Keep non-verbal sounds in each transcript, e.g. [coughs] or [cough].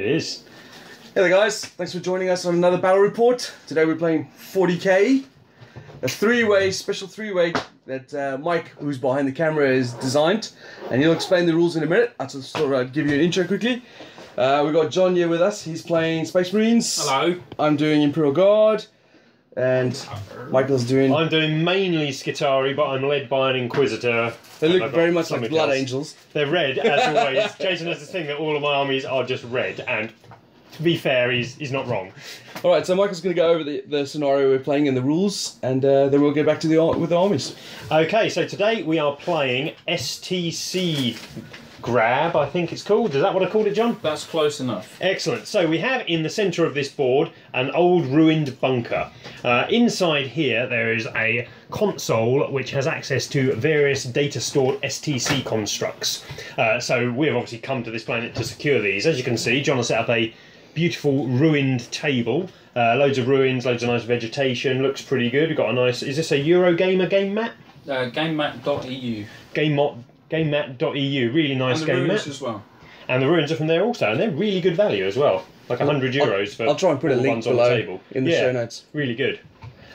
It is. Hey there guys, thanks for joining us on another battle report. Today we're playing 40k, a three-way, special three-way that uh, Mike, who's behind the camera, is designed, and he'll explain the rules in a minute. I just thought I'd give you an intro quickly. Uh, we've got John here with us, he's playing Space Marines. Hello. I'm doing Imperial Guard, and Michael's doing... I'm doing mainly Skitari, but I'm led by an Inquisitor. They and look I've got very much like Blood else. Angels. They're red, as [laughs] always. Jason has this thing that all of my armies are just red, and to be fair, he's, he's not wrong. Alright, so Michael's going to go over the, the scenario we're playing and the rules, and uh, then we'll get back to the ar- with the armies. Okay, so today we are playing STC Grab, I think it's called. Is that what I called it, John? That's close enough. Excellent. So we have in the centre of this board an old ruined bunker. Uh, inside here there is a console which has access to various data stored STC constructs. Uh, so we have obviously come to this planet to secure these. As you can see, John has set up a beautiful ruined table. Uh, loads of ruins, loads of nice vegetation. Looks pretty good. We've got a nice. Is this a Eurogamer game map? Uh, GameMat.eu. Game map. GameMat.eu, really nice And the game ruins map. as well. And the ruins are from there also, and they're really good value as well. Like 100 euros for I'll try and put a all the link ones on below the table. in the yeah, show notes. Really good.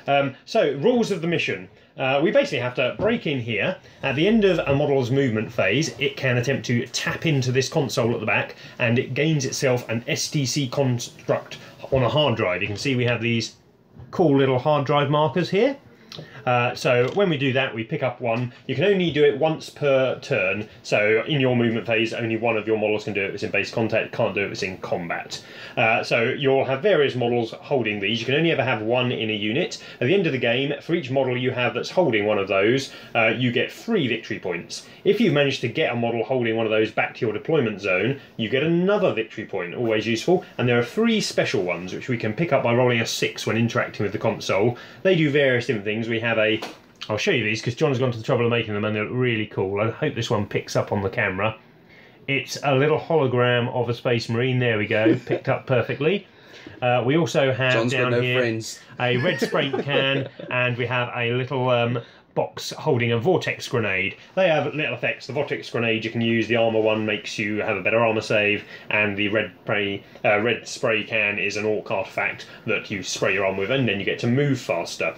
Um, so, rules of the mission. Uh, we basically have to break in here. At the end of a model's movement phase, it can attempt to tap into this console at the back, and it gains itself an STC construct on a hard drive. You can see we have these cool little hard drive markers here. Uh, so when we do that, we pick up one. You can only do it once per turn. So in your movement phase, only one of your models can do it it's in base contact. Can't do it it's in combat. Uh, so you'll have various models holding these. You can only ever have one in a unit. At the end of the game, for each model you have that's holding one of those, uh, you get three victory points. If you manage to get a model holding one of those back to your deployment zone, you get another victory point. Always useful. And there are three special ones which we can pick up by rolling a six when interacting with the console. They do various different things. We have a I'll show you these because John's gone to the trouble of making them and they're really cool. I hope this one picks up on the camera. It's a little hologram of a Space Marine. There we go, [laughs] picked up perfectly. Uh, we also have John's down no here friends. a red spray [laughs] can and we have a little um, box holding a vortex grenade. They have little effects. The vortex grenade you can use. The armor one makes you have a better armor save, and the red spray uh, red spray can is an orc artifact that you spray your arm with, and then you get to move faster.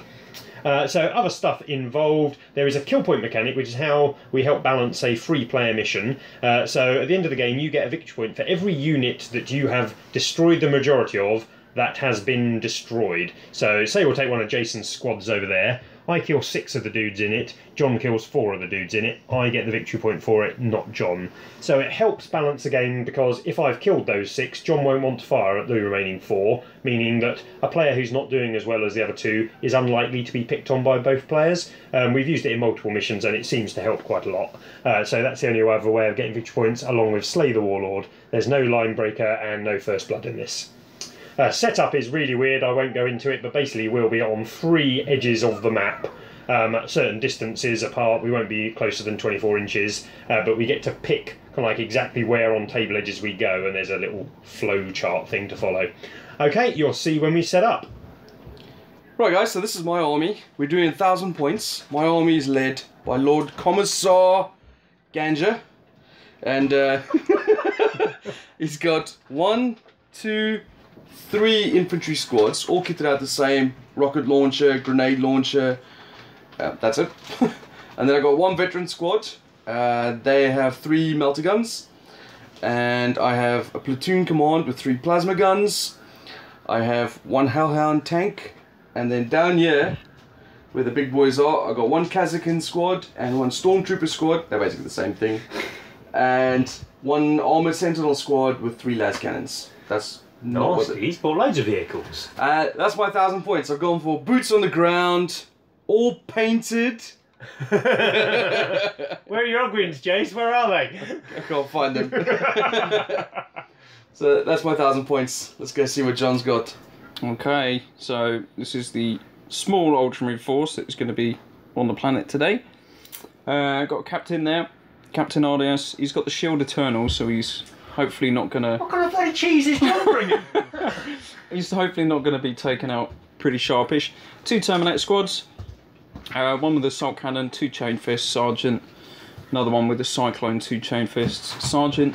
Uh, so other stuff involved. There is a kill point mechanic, which is how we help balance a free player mission. Uh, so at the end of the game, you get a victory point for every unit that you have destroyed the majority of that has been destroyed. So say we'll take one of Jason's squads over there. I kill six of the dudes in it. John kills four of the dudes in it. I get the victory point for it, not John. So it helps balance the game because if I've killed those six, John won't want to fire at the remaining four, meaning that a player who's not doing as well as the other two is unlikely to be picked on by both players. Um, we've used it in multiple missions and it seems to help quite a lot. Uh, so that's the only other way of getting victory points, along with Slay the Warlord. There's no line breaker and no first blood in this. Uh, setup is really weird. I won't go into it, but basically we'll be on three edges of the map. Um, at certain distances apart, we won't be closer than 24 inches, uh, but we get to pick kind of like exactly where on table edges we go, and there's a little flow chart thing to follow. Okay, you'll see when we set up. Right, guys, so this is my army. We're doing a thousand points. My army is led by Lord Commissar Ganja. And uh, [laughs] he's got one, two, three infantry squads, all kitted out the same rocket launcher, grenade launcher. Uh, that's it. [laughs] and then I got one veteran squad. Uh, they have three melta guns. And I have a platoon command with three plasma guns. I have one Hellhound tank, and then down here, where the big boys are, I got one Kasrkin squad and one Stormtrooper squad. They're basically the same thing, [laughs] and one Armored Sentinel squad with three las cannons. That's not what it- he's bought loads of vehicles. uh, that's my thousand points. I've gone for boots on the ground, all painted. [laughs] Where are your Ogryns, Jace? Where are they? I can't find them. [laughs] so that's my thousand points. Let's go see what John's got. Okay, so this is the small Ultramarine force that's going to be on the planet today. Uh, got a captain there, Captain Ardius. He's got the Shield Eternal, so he's hopefully not going to. What kind of bloody cheese is John bringing? [laughs] He's hopefully not going to be taken out pretty sharpish. Two Terminator squads. Uh, one with a assault cannon, two chain fists, sergeant. Another one with a cyclone, two chain fists, sergeant.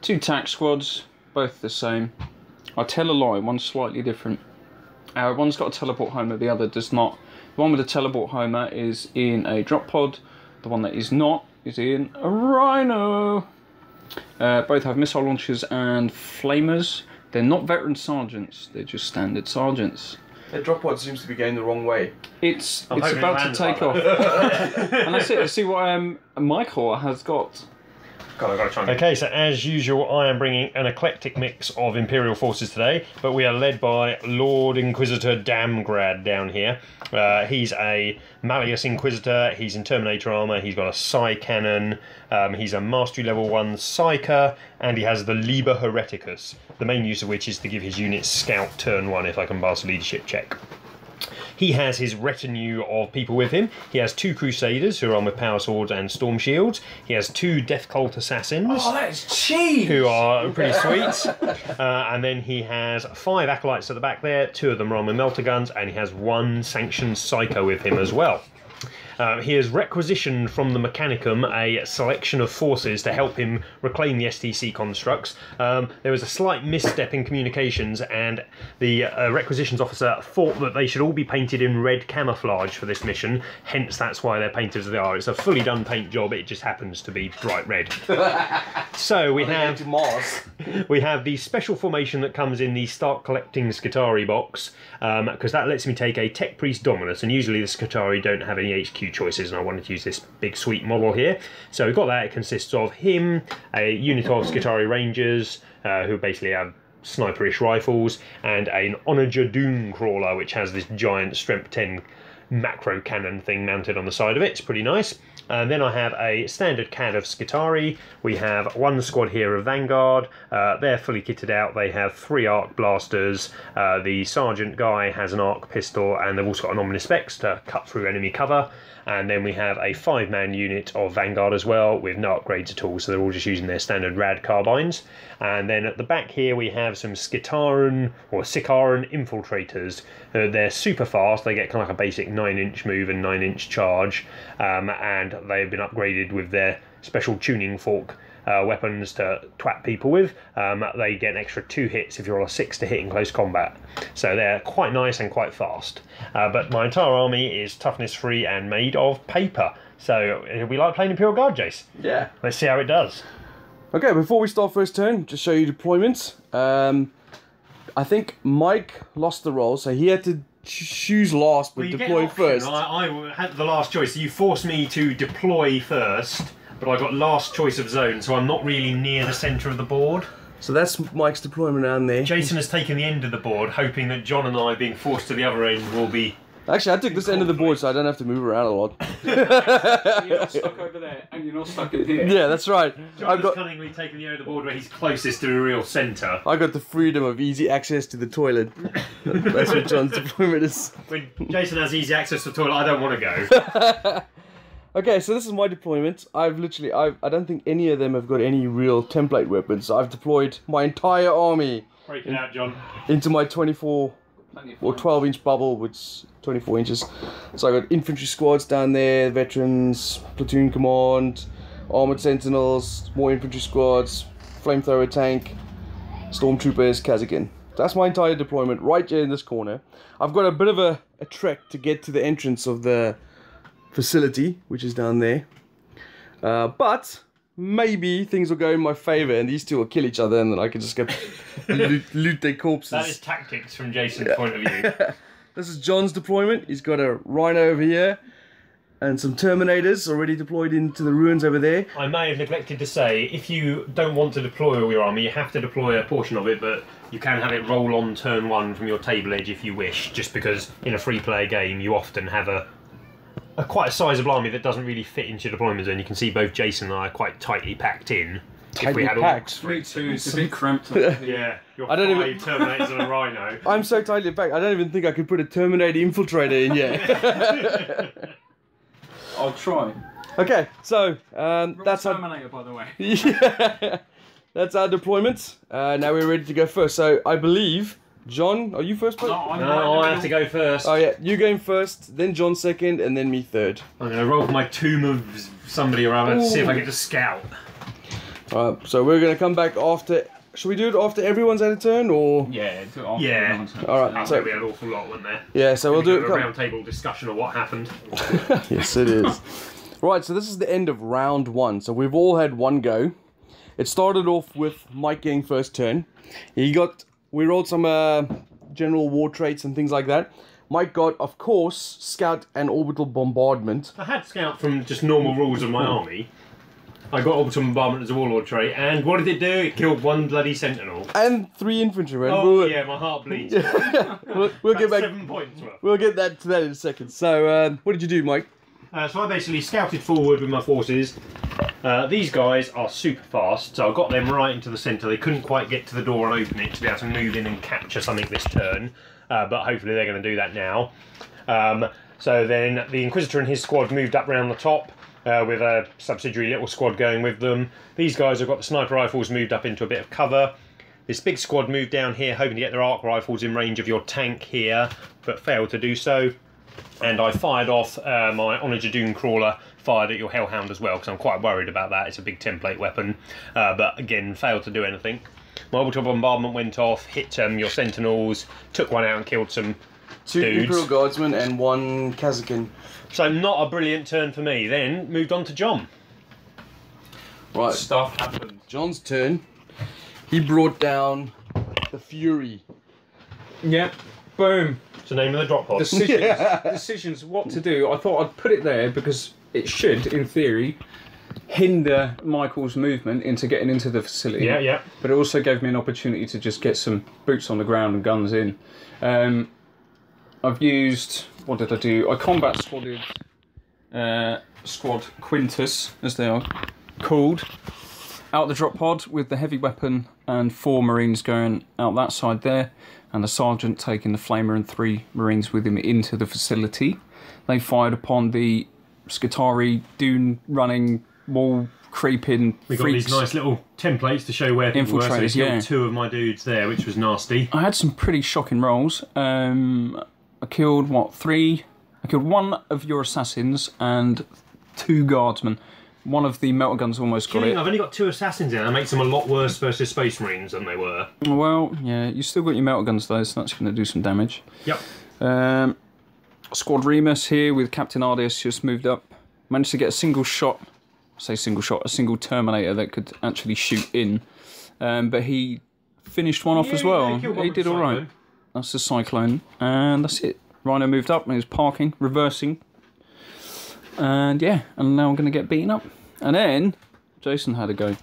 Two tac squads, both the same. I tell a lie, one's slightly different. Uh, one's got a teleport homer, the other does not. The one with a teleport homer is in a drop pod, the one that is not is in a rhino. Uh, both have missile launchers and flamers. They're not veteran sergeants, they're just standard sergeants. That drop pod seems to be going the wrong way. It's I'm it's hoping it about to take off. [laughs] and that's it. See what um, Michael has got. God, I've got to Okay, so as usual, I am bringing an eclectic mix of Imperial forces today, but we are led by Lord Inquisitor Damgrad down here. Uh, he's a Malleus Inquisitor, he's in Terminator armour, he's got a psycannon, um, he's a Mastery Level 1 Psyker, and he has the Liber Heresius, the main use of which is to give his units Scout turn 1 if I can pass a leadership check. He has his retinue of people with him. He has two Crusaders who are armed with power swords and storm shields. He has two Death Cult assassins Oh, that is cheese! who are [laughs] pretty sweet. Uh, and then he has five acolytes at the back there. Two of them are armed with melta guns, and he has one sanctioned psyker with him as well. Uh, he has requisitioned from the Mechanicum a selection of forces to help him reclaim the STC constructs. Um, there was a slight misstep in communications, and the uh, requisitions officer thought that they should all be painted in red camouflage for this mission. Hence, that's why they're painted as they are. It's a fully done paint job. It just happens to be bright red. [laughs] so we have Mars. [laughs] we have the special formation that comes in the start collecting Skitari box because that lets me take a Tech Priest Dominus, and usually the Skitari don't have any HQ choices, and I wanted to use this big sweet model here. So we've got that. It consists of him, a unit of Skitari Rangers uh, who basically have sniperish rifles, and an Onager Dunecrawler which has this giant Strength 10 macro cannon thing mounted on the side of it. It's pretty nice. And then I have a standard CAD of Skitari. We have one squad here of Vanguard. Uh, they're fully kitted out. They have three arc blasters. Uh, the sergeant guy has an arc pistol, and they've also got an omnispex to cut through enemy cover. And then we have a five man unit of Vanguard as well, with no upgrades at all, so they're all just using their standard rad carbines. And then at the back here we have some Skitaran or Sicarian infiltrators. Uh, they're super fast, they get kind of like a basic 9 inch move and 9 inch charge, um, and they've been upgraded with their special tuning fork. Uh, weapons to twat people with. Um, they get an extra two hits if you're on a six to hit in close combat. So they're quite nice and quite fast. Uh, but my entire army is toughness free and made of paper. So it'll be like playing Imperial Guard, Jace. Yeah. Let's see how it does. Okay, before we start first turn, just show you deployments. Um, I think Mike lost the roll, so he had to choose last but deploy first. I, I had the last choice. You forced me to deploy first, but I've got last choice of zone, so I'm not really near the centre of the board. So that's Mike's deployment down there. Jason has taken the end of the board, hoping that John and I, being forced to the other end, will be. Actually, I took this end of the board, so I don't have to move around a lot. [laughs] You're not stuck over there, and you're not stuck in here. yeah, that's right. John I've has got cunningly taken the end of the board where he's closest to the real centre. I got the freedom of easy access to the toilet. [laughs] that's what John's deployment is. When Jason has easy access to the toilet, I don't want to go. [laughs] Okay, so this is my deployment. I've literally, I've, I don't think any of them have got any real template weapons. I've deployed my entire army Break it out, John. into my 24 or 12 inch bubble, which is 24 inches. So I've got infantry squads down there, veterans, platoon command, armored sentinels, more infantry squads, flamethrower tank, stormtroopers, Kasrkin. That's my entire deployment right here in this corner. I've got a bit of a, a trek to get to the entrance of the facility, which is down there. Uh, but maybe things will go in my favor and these two will kill each other and then I can just go [laughs] loot, loot their corpses. That is tactics from Jason's point of view. [laughs] This is John's deployment. He's got a rhino over here and some Terminators already deployed into the ruins over there. I may have neglected to say, if you don't want to deploy all your army, you have to deploy a portion of it, but you can have it roll on turn one from your table edge if you wish, just because in a free player game you often have a, a quite a sizable army that doesn't really fit into your deployment zone. You can see both Jason and I are quite tightly packed in. Tightly all- packed. Me too. It's a bit cramped. [laughs] yeah, I don't even- Terminators and a Rhino. [laughs] I'm so tightly packed, I don't even think I could put a Terminator infiltrator in here. [laughs] I'll try. okay, so um, that's That's our, Terminator, by the way. yeah, that's our deployment. Uh, now we're ready to go first. So I believe, John, are you first? mate? No, I'm No, right in the I have to go first. Oh yeah, you going first, then John second, and then me third. I'm going to roll for my tomb of somebody or other to see if I get to scout. Alright, so we're gonna come back after should we do it after everyone's had a turn, or Yeah, do it after Yeah. everyone's had- All right, That's so- where we had an awful lot, wasn't there? yeah? So we'll do it. a come- round table discussion of what happened. [laughs] Yes, it is. right, so this is the end of round one. So we've all had one go. It started off with Mike getting first turn. He got, we rolled some uh, general war traits and things like that. Mike got, of course, Scout and Orbital Bombardment. I had scout from just normal rules of my army. I got orbital bombardment as a warlord trait, and what did it do? It killed one bloody sentinel. And three infantrymen. Oh we'll, yeah, my heart bleeds. [laughs] we'll, we'll get back. seven points worth. We'll get that to that in a second. So, uh, what did you do, Mike? Uh, so I basically scouted forward with my forces. Uh, these guys are super fast, so I got them right into the centre. They couldn't quite get to the door and open it to be able to move in and capture something this turn, uh, but hopefully they're going to do that now. Um, so then the Inquisitor and his squad moved up round the top. Uh, with a subsidiary little squad going with them. These guys have got the sniper rifles moved up into a bit of cover. This big squad moved down here, hoping to get their arc rifles in range of your tank here, but failed to do so and I fired off uh, my Onager Dunecrawler, fired at your Hellhound as well, because I'm quite worried about that. It's a big template weapon, uh, but again, failed to do anything. My orbital bombardment went off, hit um, your Sentinels, took one out and killed some. Two Dudes. Imperial Guardsmen and one Kasrkin. So, not a brilliant turn for me. Then moved on to John. Right, Stuff happened. John's turn. He brought down the Fury. Yeah. Boom. It's the name of the drop pod. Decisions. [laughs] Yeah. Decisions. What to do. I thought I'd put it there because it should, in theory, hinder Michael's movement into getting into the facility. Yeah, yeah. But it also gave me an opportunity to just get some boots on the ground and guns in. Um, I've used. What did I do? I combat squadded. Uh, squad Quintus, as they are called, out the drop pod with the heavy weapon and four marines going out that side there, and the sergeant taking the flamer and three marines with him into the facility. They fired upon the Skitari dune running wall creeping We got freaks. these nice little templates to show where people were. So killed yeah. two of my dudes there, which was nasty. I had some pretty shocking rolls. Um, I killed what three? I killed one of your assassins and two guardsmen. One of the melta guns almost got Killing, it. I've only got two assassins in. That makes them a lot worse versus Space Marines than they were. Well, yeah, you still got your melta guns though, so that's going to do some damage. Yep. Um, Squad Remus here with Captain Ardius just moved up. Managed to get a single shot, say single shot, a single Terminator that could actually shoot in. Um, but he finished one off as well. he he did all right. That's the Cyclone, and that's it. Rhino moved up and he was parking, reversing. And yeah, and now I'm going to get beaten up. And then Jason had a go.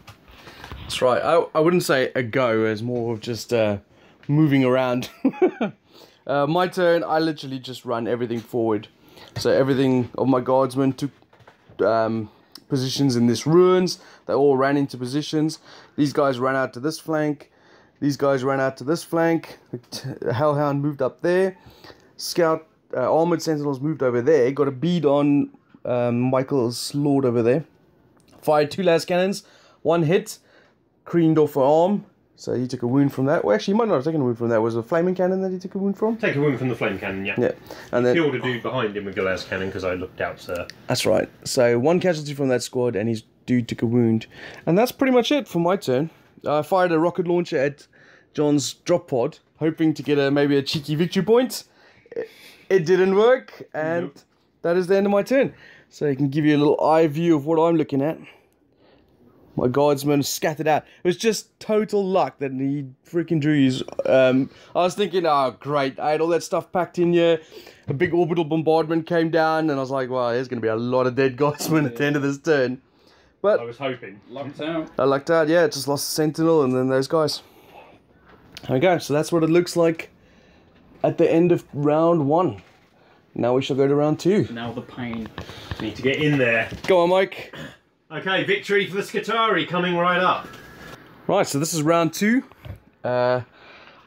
That's right. I, I wouldn't say a go, as more of just uh, moving around. [laughs] uh, my turn, I literally just run everything forward. So everything of my guardsmen took um, positions in this ruins. They all ran into positions. These guys ran out to this flank. These guys ran out to this flank. The Hellhound moved up there. Scout uh, armored sentinels moved over there. Got a bead on um, Michael's lord over there. Fired two las cannons. One hit creamed off her arm, so he took a wound from that. Well, actually, he might not have taken a wound from that. It was a flaming cannon that he took a wound from? Take a wound from the flame cannon, yeah. Yeah, and then Killed a dude behind him with las cannon because I looked out, sir. that's right. So one casualty from that squad, and his dude took a wound, and that's pretty much it for my turn. I fired a rocket launcher at John's drop pod, hoping to get a maybe a cheeky victory point. It, it didn't work, and Nope. that is the end of my turn. So I can give you a little eye view of what I'm looking at. My guardsmen scattered out. It was just total luck that he freaking drew his. Um, I was thinking, oh, great. I had all that stuff packed in here. A big orbital bombardment came down, and I was like, wow, there's going to be a lot of dead [laughs] guardsmen at the end of this turn. But I was hoping. Lucked out. I lucked out, yeah, just lost the Sentinel and then those guys. There we go, so that's what it looks like at the end of round one. Now we shall go to round two. Now the pain. Need to get in there. Go on, Mike. Okay, victory for the Skitari coming right up. Right, so this is round two. Uh,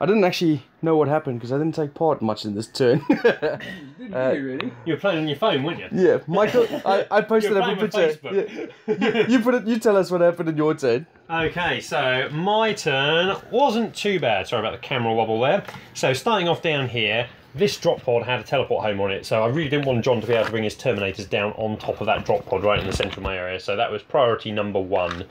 I didn't actually know what happened because I didn't take part much in this turn. [laughs] Did Uh, you really? You were playing on your phone, weren't you? yeah, Michael, [laughs] I, I posted You're up a picture. with Yeah. you put it. You tell us what happened in your turn. Okay, so my turn wasn't too bad. Sorry about the camera wobble there. So starting off down here, this drop pod had a teleport home on it, so I really didn't want John to be able to bring his Terminators down on top of that drop pod right in the centre of my area. So that was priority number one.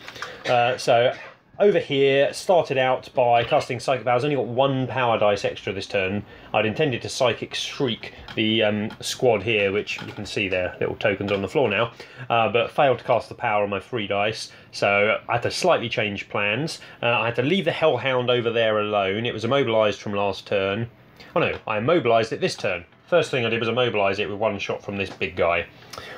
Uh, so over here, started out by casting Psychic Powers. Only got one power dice extra this turn. I'd intended to Psychic Shriek the um, squad here, which you can see there, little tokens on the floor now, uh, but failed to cast the power on my three dice. So I had to slightly change plans. Uh, I had to leave the Hellhound over there alone. It was immobilised from last turn. Oh no, I immobilised it this turn. First thing I did was immobilise it with one shot from this big guy.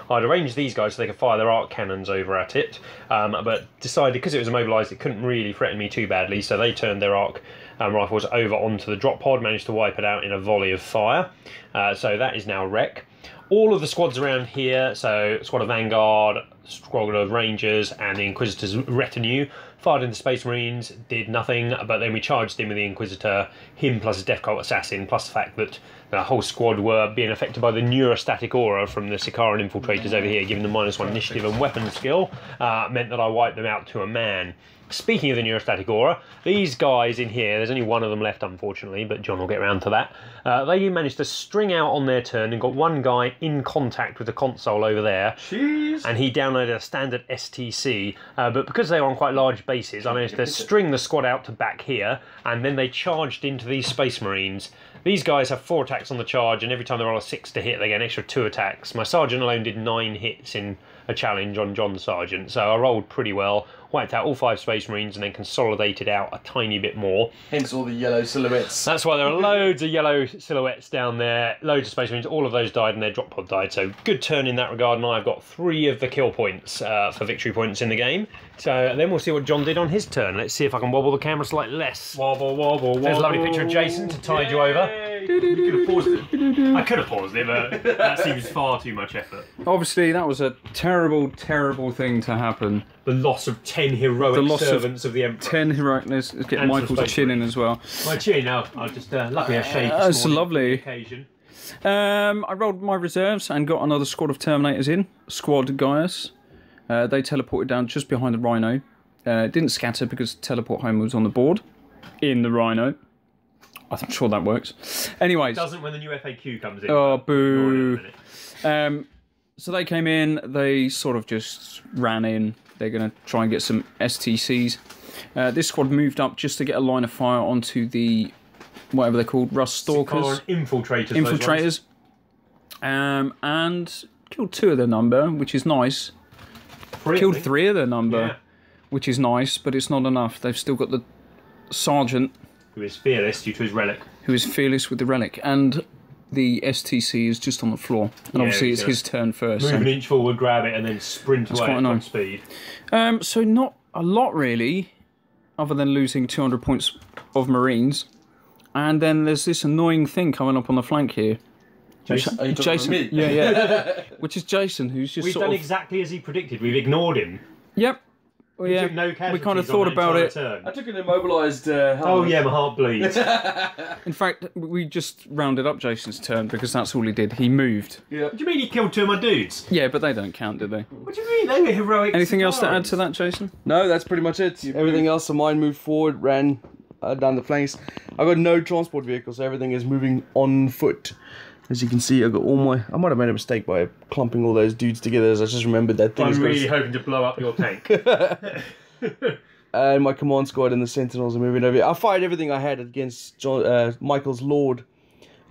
I'd arranged these guys so they could fire their arc cannons over at it, um, but decided because it was immobilised it couldn't really threaten me too badly, so they turned their arc um, rifles over onto the drop pod, managed to wipe it out in a volley of fire. Uh, so that is now wreck. All of the squads around here, so squad of Vanguard, squad of Rangers, and the Inquisitor's retinue, fired into Space Marines, did nothing, but then we charged in with the Inquisitor, him plus his Death Cult Assassin, plus the fact that the whole squad were being affected by the neurostatic aura from the Sicarian infiltrators over here, giving them minus one initiative and weapon skill, uh, meant that I wiped them out to a man. Speaking of the neurostatic aura, these guys in here, there's only one of them left unfortunately, but John will get around to that. Uh, they managed to string out on their turn and got one guy in contact with the console over there, Jeez. and he downloaded a standard STC. Uh, but because they were on quite large bases, I managed to string the squad out to back here, and then they charged into these Space Marines. These guys have four attacks on the charge, and every time they roll a six to hit, they get an extra two attacks. My sergeant alone did nine hits in a challenge on John's sergeant, so I rolled pretty well, wiped out all five Space Marines, and then consolidated out a tiny bit more. Hence all the yellow silhouettes. That's why there are loads of yellow silhouettes down there, loads of Space Marines, all of those died and their drop pod died, so good turn in that regard, and I've got three of the kill points uh, for victory points in the game. So then we'll see what John did on his turn. Let's see if I can wobble the camera slightly less. Wobble, wobble, wobble. There's a lovely picture of Jason to tide you over. You could have paused it. [laughs] I could have paused it, but that seems far too much effort. Obviously, that was a terrible, terrible thing to happen. The loss of ten heroic The loss of servants of, the Emperor. Ten heroicness. Let's get And Michael's chin in as well. My chin, now I'll just uh, luckily I shaved. Uh, morning lovely. Occasion. Um, I rolled my reserves and got another squad of Terminators in. Squad Gaius. Uh, they teleported down just behind the Rhino. Uh, didn't scatter because teleport home was on the board in the Rhino. I'm sure that works. Anyways, Doesn't when the new FAQ comes in. oh it a boo. Um, so they came in. They sort of just ran in. They're going to try and get some STCs. Uh, this squad moved up just to get a line of fire onto the whatever they're called, Rust Stalkers. Or infiltrators. infiltrators, um, and killed two of their number, which is nice. Three, Killed three of their number, Yeah. which is nice, but it's not enough. They've still got the sergeant Who is fearless due to his relic. who is fearless with the relic, and the STC is just on the floor. And Yeah, obviously, it's his turn first. Move so- an inch forward, grab it, and then sprint away quite at top annoying. speed. Um, so not a lot really, other than losing 200 points of Marines. And then there's this annoying thing coming up on the flank here. Jason, Are you Jason, about me? yeah, yeah, [laughs] which is Jason, who's just we've sort done of, exactly as he predicted. We've ignored him. yep, well, yeah. Took no we kind of thought about it. turn. I took an immobilized uh. Oh yeah, my heart bleeds. [laughs] In fact, we just rounded up Jason's turn because that's all he did. He moved. Yeah. what do you mean he killed two of my dudes? Yeah, but they don't count, do they? What do you mean? They were heroic. Anything else to add to that, Jason? No, that's pretty much it. Everything else of mine moved forward, ran uh, down the flanks. I've got no transport vehicles, so everything is moving on foot. As you can see, I got all my. I might have made a mistake by clumping all those dudes together. As I just remembered that thing. I'm is gonna really hoping to blow up your tank. [laughs] [laughs] and my command squad and the Sentinels are moving over. here. I fired everything I had against John, uh, Michael's Lord.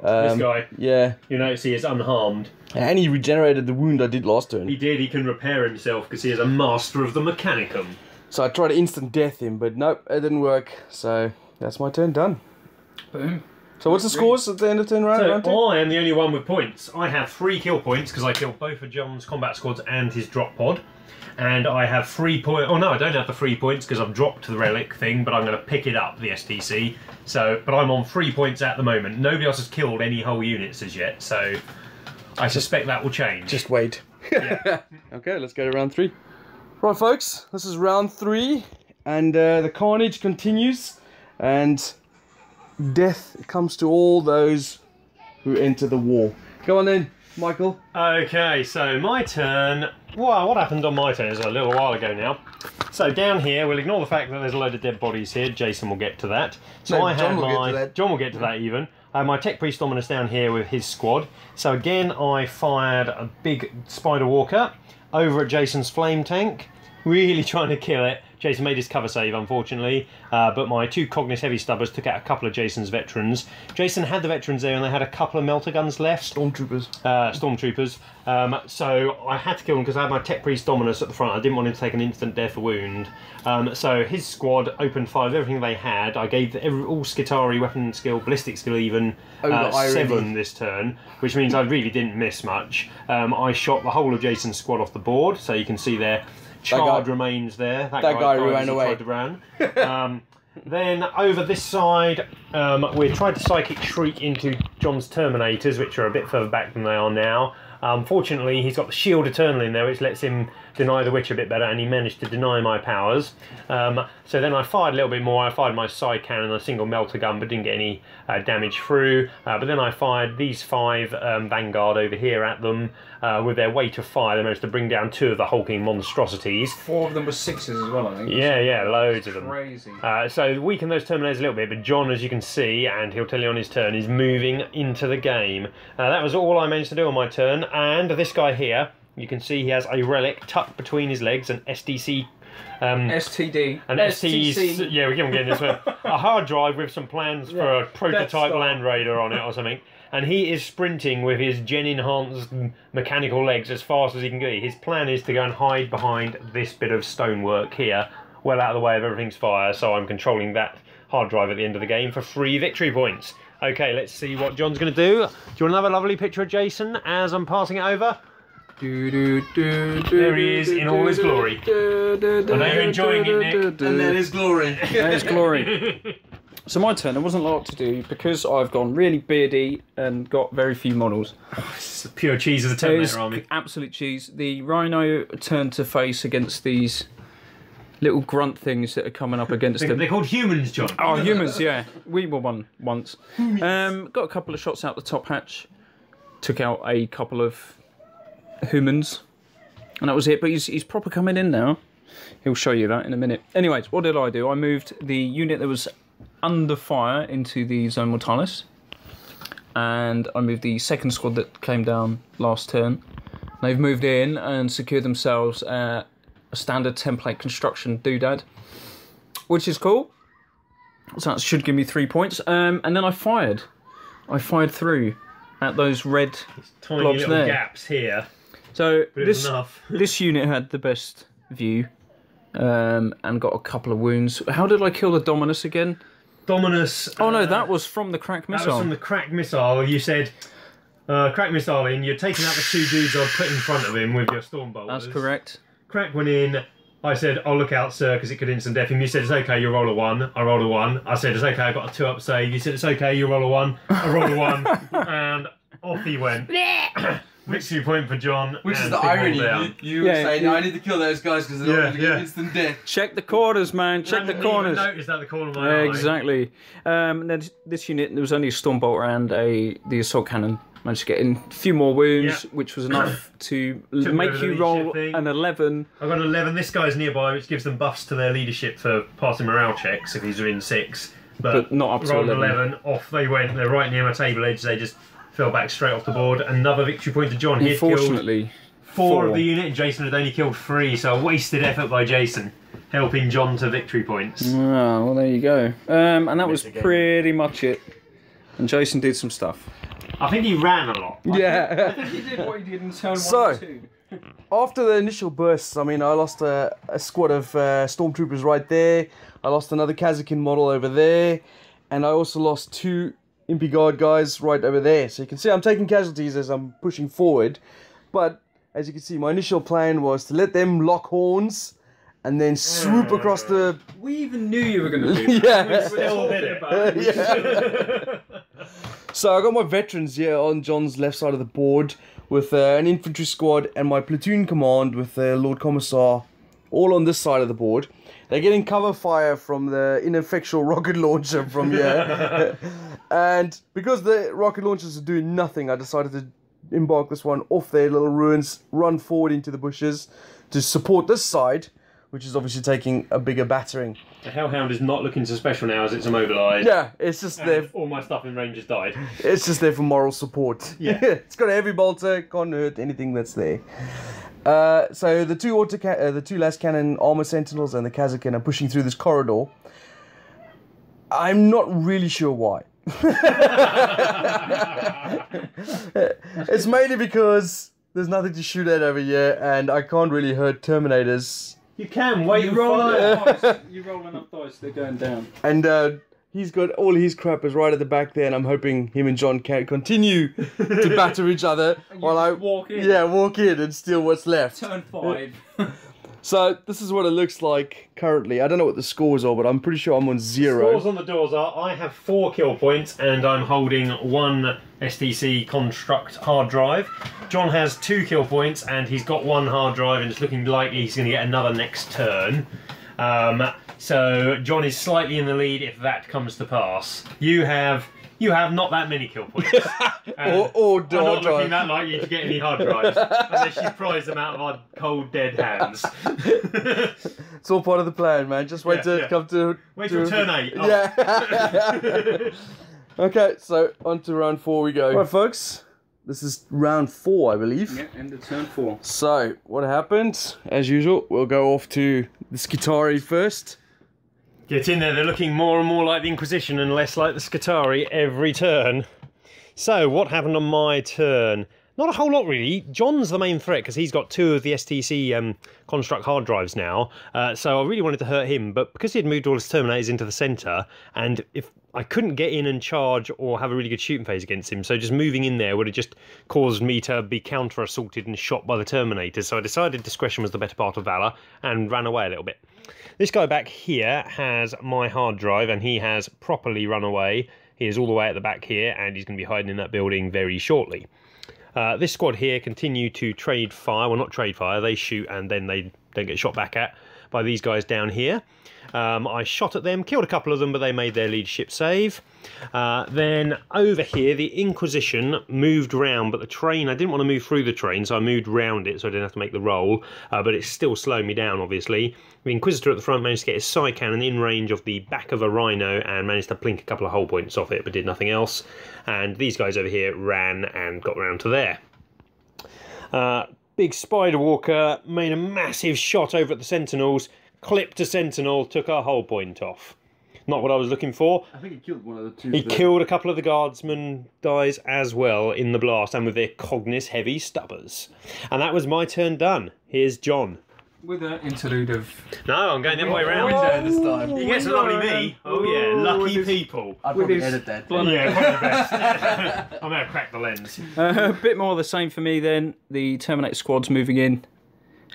this Um, guy, Yeah, you notice he is unharmed. and he regenerated the wound I did last turn. He did. He can repair himself because he is a master of the mechanicum. So I tried to instant death him, but nope, it didn't work. So that's my turn done. Boom. So what's the scores at the end of turn round? round two? So I am the only one with points. I have three kill points because I killed both of John's combat squads and his drop pod. And I have three point. Oh no, I don't have the three points because I've dropped the relic thing, but I'm going to pick it up the STC. So, but I'm on three points at the moment. Nobody else has killed any whole units as yet, so I suspect that will change. Just wait. [laughs] okay, let's go to round three. Right, folks, this is round three, and uh, the carnage continues, and death comes to all those who enter the war. Go on then, Michael. Okay, so my turn. Well, what happened on my turn is a little while ago now. So down here, we'll ignore the fact that there's a load of dead bodies here. Jason will get to that. So No, I John have will get my to that. John will get to that even. I have my Tech Priest Dominus down here with his squad. So again, I fired a big Spider Walker over at Jason's flame tank, [laughs] really trying to kill it. Jason made his cover save, unfortunately, uh, but my two Cognis heavy stubbers took out a couple of Jason's veterans. Jason had the veterans there, and they had a couple of melta guns left Stormtroopers. uh, stormtroopers. Um, so I had to kill him because I had my tech priest Dominus at the front. I didn't want him to take an instant death wound. Um, so his squad opened fire with everything they had. I gave every, all Skitari weapon skill, ballistic skill even, Oh, uh, seven this turn, which means I really didn't miss much. Um, I shot the whole of Jason's squad off the board, so you can see their charred guy- remains there. That, that guy died ran away. tried to ran. Um, [laughs] then over this side, um, we tried to psychic shriek into John's Terminators, which are a bit further back than they are now. Unfortunately, he's got the shield eternal in there, which lets him deny the witch a bit better, and he managed to deny my powers. Um, so then I fired a little bit more. I fired my psycannon, a single melta gun, but didn't get any uh, damage through. Uh, but then I fired these five um, Vanguard over here at them uh, with their weight of fire. They managed to bring down two of the hulking monstrosities. Four of them were sixes as well, I think. Yeah, yeah, loads of them. Crazy. Uh, so weaken those Terminators a little bit, but John, as you can see, and he'll tell you on his turn, is moving into the game. Uh, that was all I managed to do on my turn, and this guy here, you can see he has a relic tucked between his legs, an SDC. Um, STD. an STC, yeah, we can get this one. A hard drive with some plans for a prototype. Land Raider on it or something. And he is sprinting with his gen enhanced mechanical legs as fast as he can go. His plan is to go and hide behind this bit of stonework here, well out of the way of everything's fire. So I'm controlling that hard drive at the end of the game for free victory points. Okay, let's see what John's going to do. Do you want another lovely picture of Jason as I'm passing it over? There he is in all his glory. I know you're enjoying it, Nick. And then his glory. [laughs] That is glory. [laughs] So my turn, there wasn't a lot to do because I've gone really beardy and got very few models. It's the pure cheese of the Terminator army. absolute cheese. The Rhino turned to face against these little grunt things that are coming up against They're, him. they're called humans, John. Oh, humans, yeah. We were one once. Um, got a couple of shots out the top hatch. Took out a couple of humans. And that was it. But he's, he's proper coming in now. He'll show you that in a minute. Anyways, what did I do? I moved the unit that was under fire into the Zone Mortalis. And I moved the second squad that came down last turn. They've moved in and secured themselves uh, a standard template construction doodad, which is cool. So that should give me three points. Um, and then I fired. I fired through at those red. Tiny blobs little there. gaps here, So but it was this enough. [laughs] this unit had the best view, um, and got a couple of wounds. How did I kill the Dominus again? Dominus. Oh no, uh, that was from the krak missile. that was from the krak missile. You said uh, krak missile in. You're taking out the two dudes I'd put in front of him with your storm bolters. That's correct. Crack went in. I said, "I'll look out, sir," because it could instant death him. You said it's okay. You roll a one. I rolled a one. I said it's okay. I got a two up save. You said it's okay. You roll a one. I rolled a one, [laughs] and off he went. [laughs] Victory point for John. Which is the irony. You, you Yeah, were saying, yeah. no, I need to kill those guys because they're Yeah, going to yeah. instant death. Check the corners, man. Check the Didn't even corners. Notice that the corner of my eye. Exactly. Um, and then this unit, there was only a storm bolt and a the assault cannon. Managed to get in a few more wounds, Yeah. which was enough [coughs] to make you roll thing. an 11. I've got an 11. This guy's nearby, which gives them buffs to their leadership for passing morale checks if he's within six. But not up to rolled 11. Off they went. They're right near my table edge. They just fell back straight off the board. Another victory point to John. He had killed Unfortunately, four, four. of the unit. Jason had only killed three, so a wasted effort by Jason, helping John to victory points. Ah, well, there you go. Um, and that was pretty much it. And Jason did some stuff. I think he ran a lot. Yeah. he did what he did in turn So- After the initial bursts, I mean, I lost a, a squad of uh, stormtroopers right there. I lost another Kasrkin model over there, and I also lost two Impy Guard guys right over there. So you can see I'm taking casualties as I'm pushing forward. But as you can see, my initial plan was to let them lock horns and then swoop across the. We even knew you were going [laughs] to do Yeah. Still did [laughs] it. So I got my veterans here on John's left side of the board with uh, an infantry squad and my platoon command with uh, Lord Commissar all on this side of the board. They're getting cover fire from the ineffectual [laughs] rocket launcher from here. [laughs] and because the rocket launchers are doing nothing, I decided to embark this one off their little ruins, run forward into the bushes to support this side which is obviously taking a bigger battering. The Hellhound is not looking so special now as it's immobilised. Yeah, it's just there. All my stuff in range has died. It's just there for moral support. Yeah. [laughs] it's got a heavy bolter, can't hurt anything that's there. Uh, so the two auto uh, the two las cannon armor sentinels and the Kasrkin are pushing through this corridor. I'm not really sure why. [laughs] it's mainly because there's nothing to shoot at over here, and I can't really hurt Terminators. You can wait You and roll fire. enough dice. You roll enough dice. They're going down. And uh, he's got all his crap is right at the back there, and I'm hoping him and John can continue to [laughs] batter each other while I walk in. yeah walk in and steal what's left. Turn five. [laughs] So this is what it looks like currently. I don't know what the scores are, but I'm pretty sure I'm on zero. Scores on the doors are I have four kill points and I'm holding one STC construct hard drive. John has two kill points and he's got one hard drive and it's looking likely he's going to get another next turn. Um, so John is slightly in the lead if that comes to pass. You have you have not that many kill points. [laughs] And Or- or I'm hard not looking drive. that likely to get any hard drives unless you prize them out of our cold dead hands. [laughs] It's all part of the plan, man. Just wait Yeah, till yeah. it come to Wait to- till turn eight. Oh. [laughs] Yeah. okay, so on to round four we go. Right, folks. This is round four, I believe. yeah, end of turn four. So, what happened? As usual, we'll go off to the Skitari first. Get in there, they're looking more and more like the Inquisition and less like the Skitari every turn. So, what happened on my turn? Not a whole lot, really. John's the main threat because he's got two of the STC um, construct hard drives now. Uh, so, I really wanted to hurt him, but because he had moved all his Terminators into the centre, and if I couldn't get in and charge or have a really good shooting phase against him, so just moving in there would have just caused me to be counter assaulted and shot by the Terminators. So, I decided discretion was the better part of valour and ran away a little bit. This guy back here has my hard drive and he has properly run away. He is all the way at the back here and he's going to be hiding in that building very shortly. Uh, this squad here continue to trade fire. Well, not trade fire. They shoot and then they don't get shot back at by these guys down here. Um, I shot at them, killed a couple of them, but they made their leadership save. Uh, then over here, the Inquisition moved round, but the train, I didn't want to move through the train, so I moved round it so I didn't have to make the roll, uh, but it's still slowing me down, obviously. The Inquisitor at the front managed to get his psycannon in range of the back of a Rhino and managed to plink a couple of hull points off it, but did nothing else. And these guys over here ran and got round to there. Uh, big Spider Walker made a massive shot over at the Sentinels, clipped a Sentinel, took a whole point off. Not what I was looking for. I think he killed one of the two. He killed a couple of the guardsmen guys as well in the blast and with their Cognis heavy stubbers. And that was my turn done. Here's John. With an interlude of. No, I'm going the other way around. Window this time. He gets a lovely me. Oh yeah, lucky people. I'd With probably his edit that. Yeah, probably best. [laughs] [laughs] I'm going to crack the lens. Uh, a bit more of the same for me then. The Terminator squad's moving in.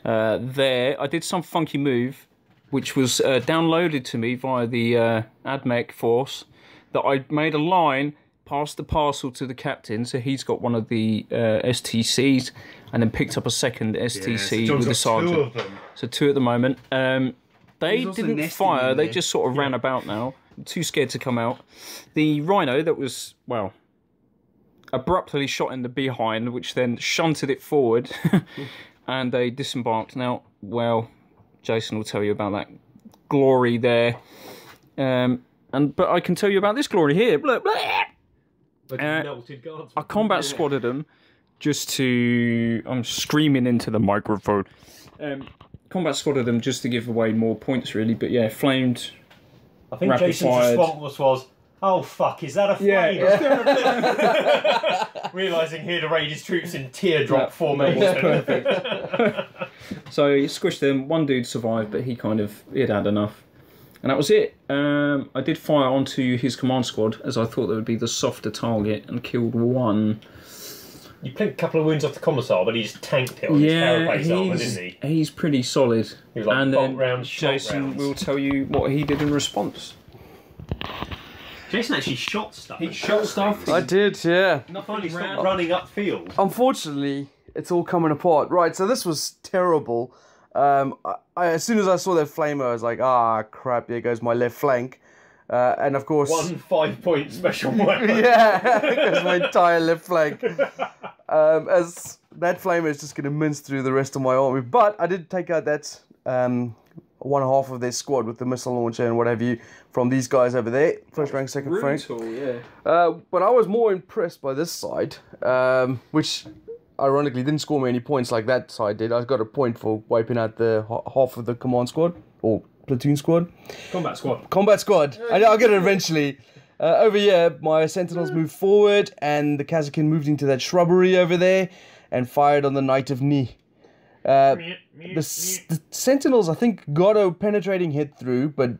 Uh, there, I did some funky move, which was uh, downloaded to me via the uh, AdMech force, that I made a line past the parcel to the captain, so he's got one of the uh, STCs, and then picked up a second STC with the sergeant. So two at the moment. Um, they didn't fire. They just sort of ran about now. Too scared to come out. The rhino that was well abruptly shot in the behind, which then shunted it forward, [laughs] and they disembarked. Now, well, Jason will tell you about that glory there. Um, and but I can tell you about this glory here. Blah, blah. Uh, melted guards. I combat squatted them just to. I'm screaming into the microphone. Um, combat squatted them just to give away more points, really. But yeah, flamed. I think rapid Jason's fired. response was, "Oh fuck, is that a flame?" [laughs] [laughs] Realizing he'd arrayed his troops in teardrop That- formation. that perfect. [laughs] So he squished them. One dude survived, but he kind of he'd had enough, and that was it. Um, I did fire onto his command squad as I thought that would be the softer target, and killed one. you plinked a couple of wounds off the commissar, but he just tanked it on Yeah, his carapace armor, he's, didn't he? he's pretty solid. He was like and then rounds, shot Jason rounds. will tell you what he did in response. Jason actually shot stuff. He shot stuff. I did, yeah. finally stopped running upfield. Unfortunately, it's all coming apart. Right, so this was terrible. Um, I, I, as soon as I saw that flamer, I was like, ah, crap, there goes my left flank. Uh, and of course, One five point special [laughs] weapon. yeah, [laughs] goes my entire left flank. Um, as that flamer is just going to mince through the rest of my army. But I did take out that um, one half of their squad with the missile launcher and what have you from these guys over there. First rank, second rank. Brutal, yeah. Uh, but I was more impressed by this side, um, which ironically didn't score me any points like that side did. I got a point for wiping out the ha- half of the command squad or platoon squad. Combat squad. Combat squad. I, I'll get it eventually. Uh, over here, my sentinels moved forward, and the Kasrkin moved into that shrubbery over there and fired on the Knight of Ni. Uh, the, s- the sentinels, I think, got a penetrating hit through, but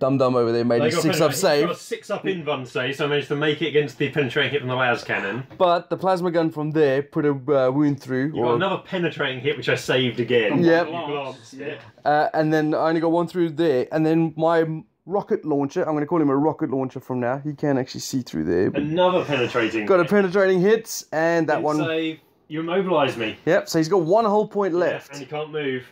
Dum Dum over there made They a got six up penetrating- save. got a six up in one save, so I managed to make it against the penetrating hit from the las cannon. But the plasma gun from there put a uh, wound through. You got another penetrating hit, which I saved again. Yep. You glanced it. Uh, and then I only got one through there. And then my rocket launcher, I'm going to call him a rocket launcher from now. He can actually see through there. Another penetrating. Got a hit. penetrating hit, and that Didn't one. Save. You immobilised me. Yep, so he's got one whole point Yeah, left. and he can't move.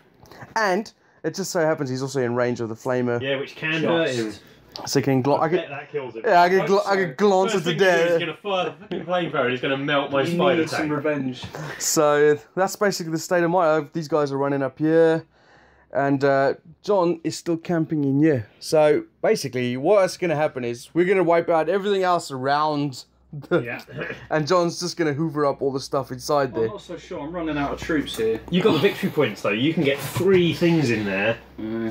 And it just so happens he's also in range of the flamer. Yeah, which can hurt him. So he can gl- I I bet could, that kills him. yeah, I could, Hope gl- I so. could glance First at the thing you do is dead. He's gonna fire the fucking flamethrower and he's gonna melt my He spider needs some revenge. So that's basically the state of my. Uh, these guys are running up here, and uh, John is still camping in here. So basically, what's going to happen is we're going to wipe out everything else around, the, Yeah. [laughs] and John's just going to hoover up all the stuff inside I'm there. not so sure. I'm running out of troops here. You've got the victory points though. You can get three things in there, Uh,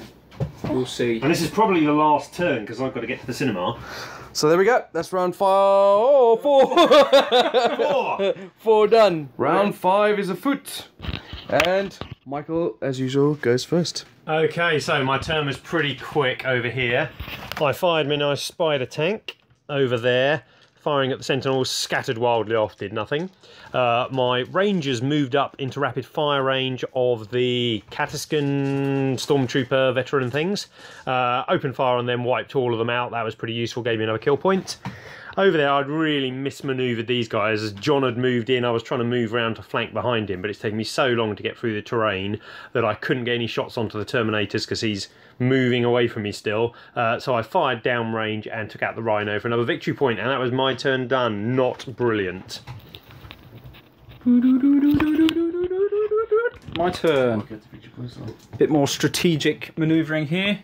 we'll see. and this is probably the last turn because I've got to get to the cinema. So there we go. That's round five. Oh, four. Four. [laughs] four done. Round five is afoot, and Michael, as usual, goes first. Okay, so my turn was pretty quick over here. I fired my nice spider tank over there, firing at the sentinels, scattered wildly off, did nothing. Uh, my rangers moved up into rapid fire range of the Kasrkin stormtrooper veteran things. Uh, opened fire on them, wiped all of them out. That was pretty useful, gave me another kill point. Over there, I'd really mismaneuvered these guys. As John had moved in, I was trying to move around to flank behind him, but it's taken me so long to get through the terrain that I couldn't get any shots onto the Terminators because he's moving away from me still. Uh, so I fired downrange and took out the Rhino for another victory point, and that was my turn done. Not brilliant. My turn. Bit more strategic manoeuvring here.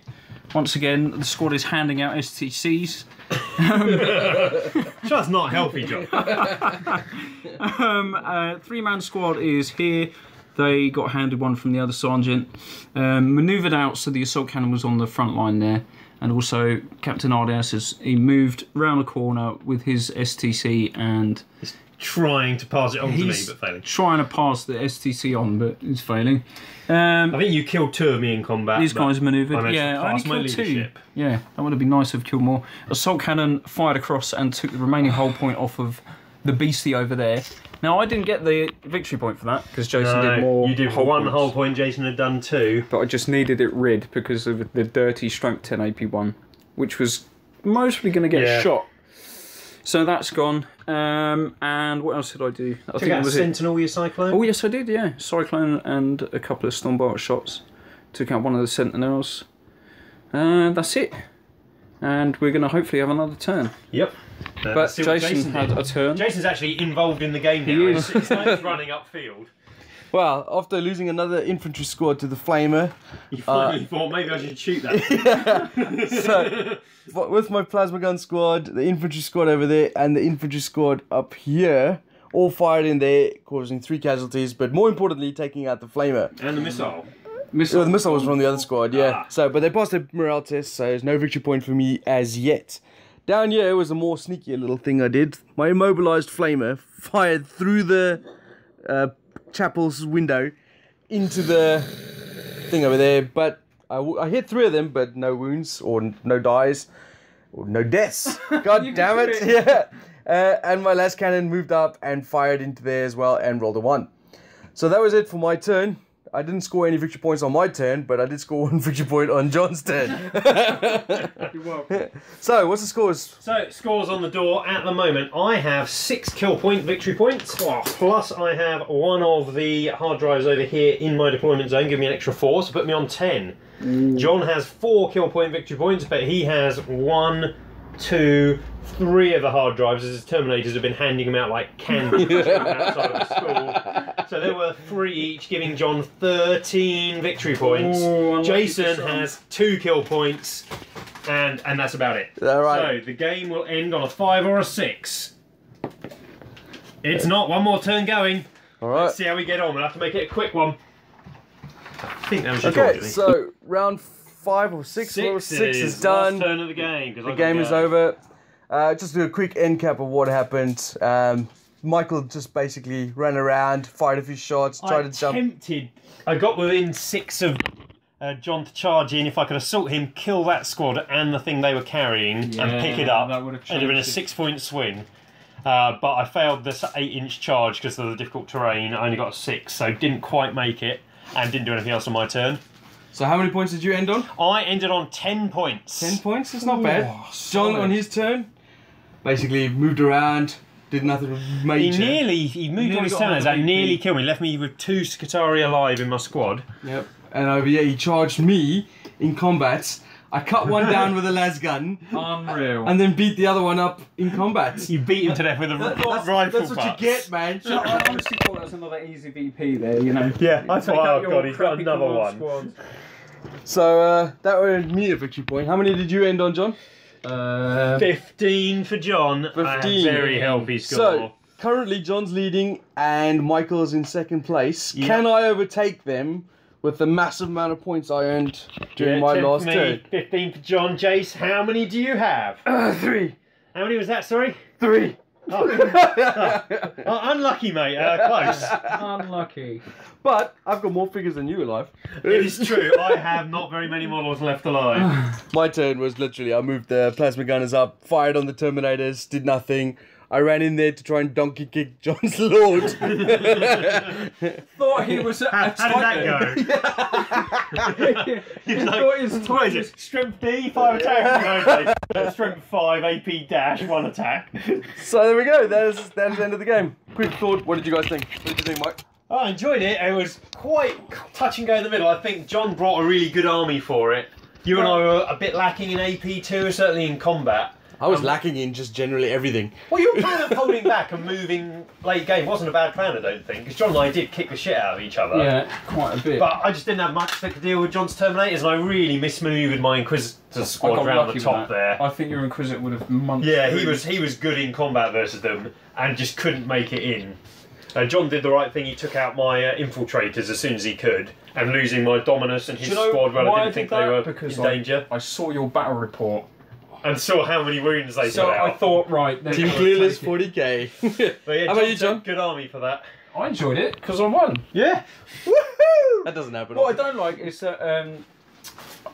Once again, the squad is handing out STCs. Just not healthy, John. Um, uh, three man squad is here. They got handed one from the other sergeant. Um, manoeuvred out so the assault cannon was on the front line there. And also, Captain Ardius has he moved round the corner with his STC and Trying to pass it on to me, but failing. trying to pass the STC on, but he's failing. Um, I think you killed two of me in combat. These guys I manoeuvred. managed Yeah, I only killed two. Yeah, that would have been nice if killed more. Assault cannon fired across and took the remaining hull point off of the beastie over there. Now I didn't get the victory point for that because Jason No, did more. you did hull one points. whole point. Jason had done two. but I just needed it rid because of the dirty stroke 10 AP one, which was mostly going to get Yeah. shot. So that's gone. Um, and what else did I do? I Took think out that was it. Sentinel, your Cyclone. Oh yes, I did. Yeah, cyclone and a couple of storm bolter shots. Took out one of the Sentinels. And that's it. And we're going to hopefully have another turn. Yep. Uh, But see what Jason, had a turn. Jason's actually involved in the game He is. It's, it's like he's [laughs] running upfield. Well, after losing another infantry squad to the flamer, He finally thought maybe I should shoot that. [laughs] [laughs] so but with my plasma gun squad, the infantry squad over there, and the infantry squad up here, all fired in there, causing three casualties, but more importantly, taking out the flamer. and the missile. Missile. The missile was from the other squad, yeah. Ah. So, but they passed the morale test, so there's no victory point for me as yet. Down here was a more sneaky little thing I did. My immobilized flamer fired through the uh, chapel's window into the thing over there, but I, w- I hit three of them, but no wounds or no dies or no deaths. [laughs] God damn it! it. [laughs] Yeah. Uh, and my las cannon moved up and fired into there as well and rolled a one. So that was it for my turn. I didn't score any victory points on my turn, but I did score one [laughs] victory point on John's turn. [laughs] You're welcome. [laughs] so, what's the scores? So, scores on the door at the moment. I have six kill point victory points, plus I have one of the hard drives over here in my deployment zone, give me an extra four, so put me on ten. Mm. John has four kill point victory points, but he has one, two, three of the hard drives as his terminators have been handing them out like candy outside of the school. [laughs] So there were three each, giving John 13 victory points. Ooh, Jason for has two kill points, and and that's about it. All right. So the game will end on a five or a six. It's not. One more turn going. All right. See how we get on. We'll have to make it a quick one. I think that was your Okay, call, so round five or six, Jimmy. or six, six is is done. Last turn of the game. 'cause The I've game got is over. Uh, just do a quick end cap of what happened. Um, Michael just basically ran around, fired a few shots, I tried to jump. attempted. I got within six of uh, John to charge in. If I could assault him, kill that squad and the thing they were carrying, and pick it up, that would've it'd been a six-point swing. Uh, but I failed this eight-inch charge because of the difficult terrain. I only got a six, so didn't quite make it, and didn't do anything else on my turn. So how many points did you end on? I ended on ten points. Ten points. That's not bad. John solid. on his turn, basically moved around, did nothing major. He nearly he moved Nearly on his got turn. another That VP. nearly killed me. Left me with two Skitari alive in my squad. Yep. And over here, he charged me in combat. I cut one down with a las gun, [laughs] Unreal. and then beat the other one up in combat. You beat him to death with a That's, rifle. that's what you get, man. So I honestly thought that was another easy VP there, you know. Yeah, I Take thought, oh god, he's got another one. squad. So uh, that earned me a victory point. How many did you end on, John? Uh, 15 for John. 15. very healthy score. So currently, John's leading and Michael's in second place. Yeah. Can I overtake them with the massive amount of points I earned during Yeah, my last me, turn? 15 for John. Jace, how many do you have? Uh, three, How many was that, sorry? three. Oh, oh, [laughs] unlucky, mate. Uh, close. unlucky. but I've got more figures than you alive. it is true. I have not very many models left alive. My turn was literally I moved the plasma gunners up, fired on the Terminators, did nothing. I ran in there to try and donkey kick John's [laughs] lord. [laughs] Thought he was a, How, a how did that Titan. go? [laughs] he Like, thought his what is Titan it? Strength D, 5 attacks. No, okay. Strength 5, AP dash, 1 attack. so there we go. That's that's the end of the game. Quick thought. What did you guys think? What did you think, Mike? Oh, I enjoyed it. It was quite touch and go in the middle. I think John brought a really good army for it. You and I were a bit lacking in AP too, certainly in combat. I was Um, lacking in just generally everything. Well, your plan of holding back and moving late game wasn't a bad plan, I don't think, because John and I did kick the shit out of each other. Yeah, quite a bit. But I just didn't have much that could deal with John's Terminators, and I really mismoved my Inquisitor I squad around the top there. I think your Inquisitor would have munched Yeah, he was he was good in combat versus them, and just couldn't make it in. Uh, John did the right thing. He took out my uh, infiltrators as soon as he could, and losing my Dominus and his you know squad when why I I didn't think did they that? were Because in I- danger, I saw your battle report. And saw how many wounds they So put out. I thought, right, they're Team gonna Clueless take it. 40k. [laughs] But yeah, How about you, John's John? Good army for that. I enjoyed it because I won. Yeah. that doesn't happen. What I don't like is that um,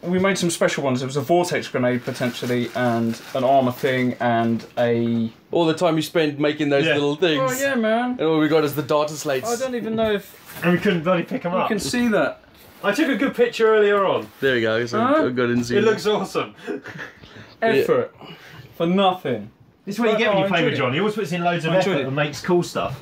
we made some special ones. It was a vortex grenade potentially, and an armor thing, and a. All the time you spent making those Yeah. little things. Oh yeah, man. And all we got is the data slates. I don't even know if And we couldn't bloody pick them up. you up. can see that. I took a good picture earlier on. There we go. So Huh? I got in It looks awesome. [laughs] Effort for nothing, This is what you But get when you play with enjoyed it. John. He always puts in loads of I effort it. and makes cool stuff.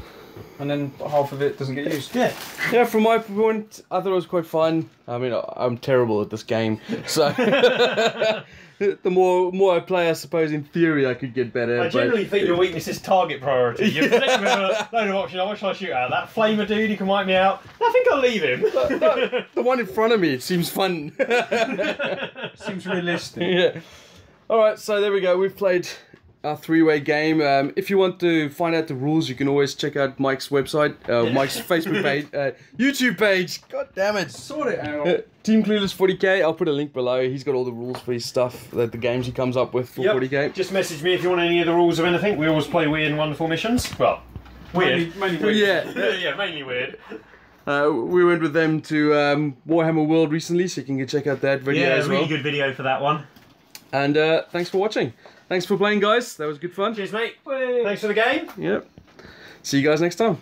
and then half of it doesn't get used. Yeah. Yeah, from my point, I thought it was quite fun. I mean, I- I'm terrible at this game, so [laughs] the more more I play, I suppose in theory I could get better. I but- generally think your weakness is target priority. You're sitting with a load of options. What shall I shoot at? That flamer dude, he can wipe me out. I think I'll leave him. the one in front of me seems fun. [laughs] Seems realistic. yeah. All right, so there we go. We've played our three-way game. Um, if you want to find out the rules, you can always check out Mike's website, uh, Mike's Facebook page, uh, YouTube page. God damn it. Sort it out. Uh, Team Clueless 40k. I'll put a link below. He's got all the rules for his stuff, the, the games he comes up with for Yep. 40k. Just message me if you want any of the rules of anything. We always play weird and wonderful missions. Well, weird. Mainly, mainly weird. [laughs] Yeah. yeah, mainly weird. Uh, we went with them to um, Warhammer World recently, so you can go check out that video Yeah, as really well. good video for that one. And uh, thanks for watching. Thanks for playing, guys. That was good fun. Cheers, mate. Whey! Thanks for the game. Yep. See you guys next time.